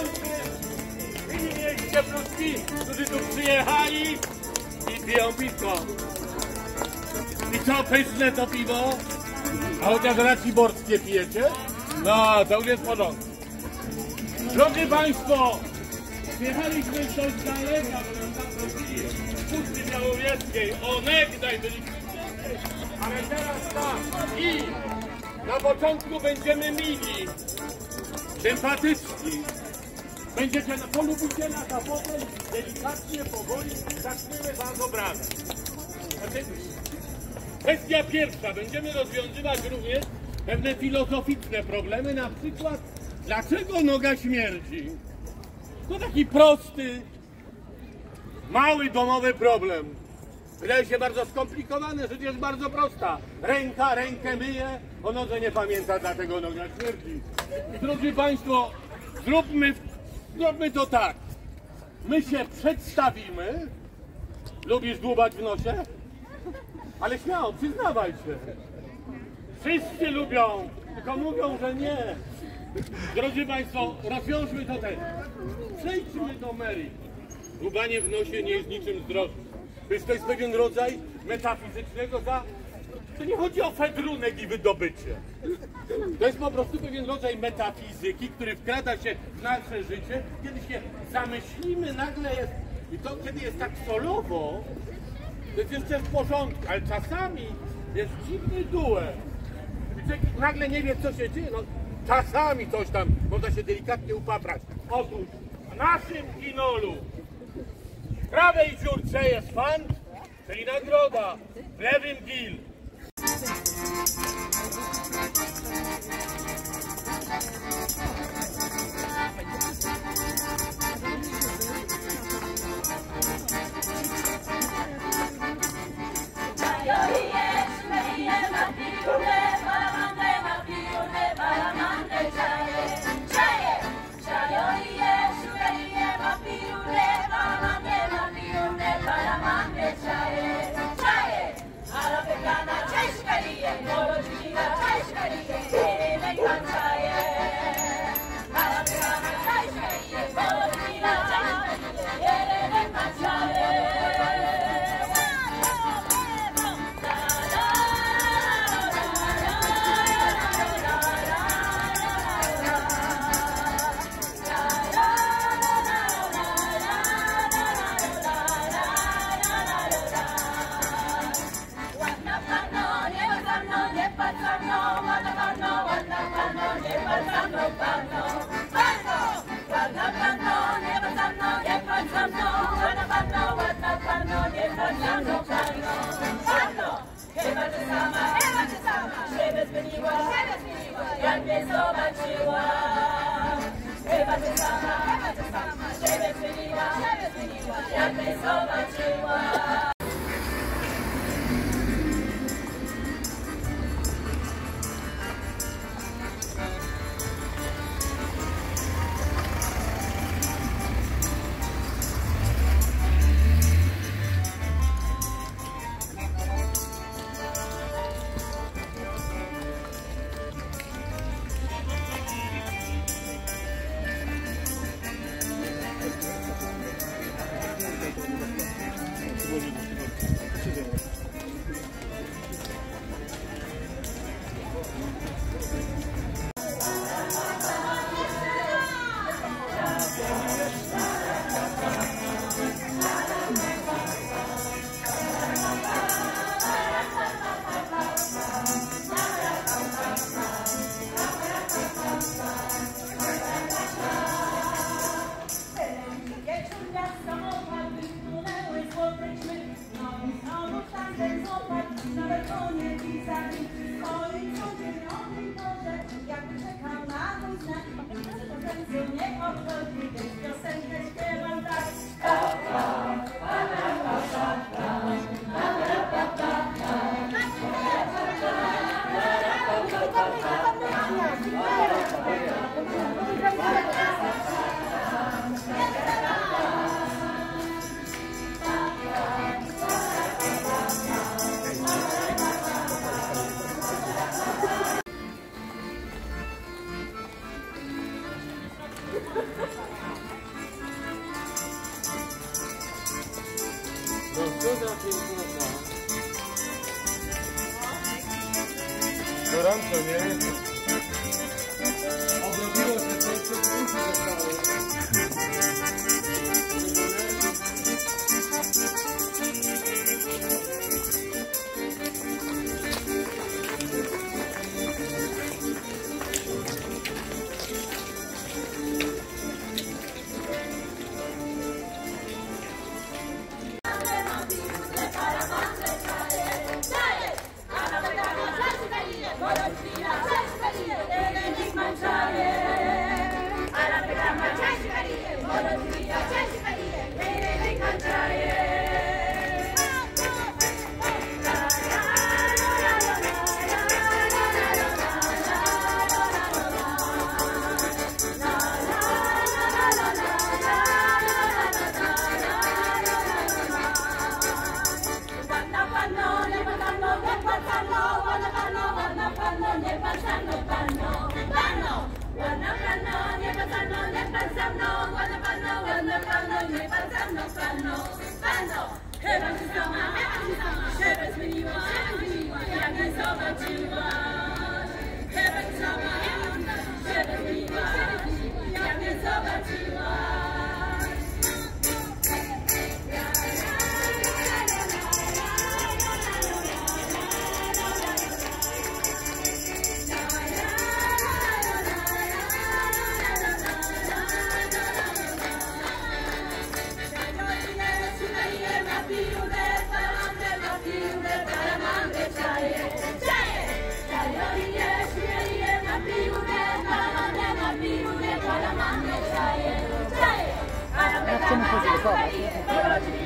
Innym mieście plus ci, którzy tu przyjechali i piją piwko. I co, pyszne to piwo? A chociaż raciborskie pijecie? No, to już jest w porządku. Drodzy Państwo, Przyjechaliśmy dość daleka, bo nam tam prosili z Puszczy ale teraz tak. I na początku będziemy mili, sympatyczni. Będziecie, polubicie nas, a potem delikatnie, powoli zaczniemy was. Znaczy, Kwestia pierwsza. Będziemy rozwiązywać również pewne filozoficzne problemy, na przykład dlaczego noga śmierdzi? To taki prosty, mały domowy problem. Wydaje się bardzo skomplikowany, rzecz jest bardzo prosta. Ręka rękę myje, o nodze nie pamięta, dlatego noga śmierdzi. Drodzy Państwo, zróbmy, zróbmy to tak. My się przedstawimy. Lubisz dłubać w nosie? Ale śmiało, przyznawaj się. Wszyscy lubią, tylko mówią, że nie. Drodzy Państwo, rozwiążmy to też. Przejdźmy do Mary. Dłubanie w nosie nie jest niczym zdrowym. To jest pewien rodzaj metafizycznego za... To nie chodzi o fedrunek i wydobycie. To jest po prostu pewien rodzaj metafizyki, który wkrada się w nasze życie, kiedy się zamyślimy, nagle jest... I to kiedy jest tak solowo, to jest jeszcze w porządku, ale czasami jest dziwny duet. I nagle nie wie, co się dzieje. No, czasami coś tam można się delikatnie upaprać. Otóż w naszym kinolu w prawej dziurce jest fant, czyli nagroda, w lewym gil. Sando, sando, sando. Hewa czy sama, hewa czy sama. Się by zmieniła, się by zmieniła. Jak mnie zobaczyła. Hewa czy sama, hewa czy sama. Się what I'm so hearing. Thank you. 可以。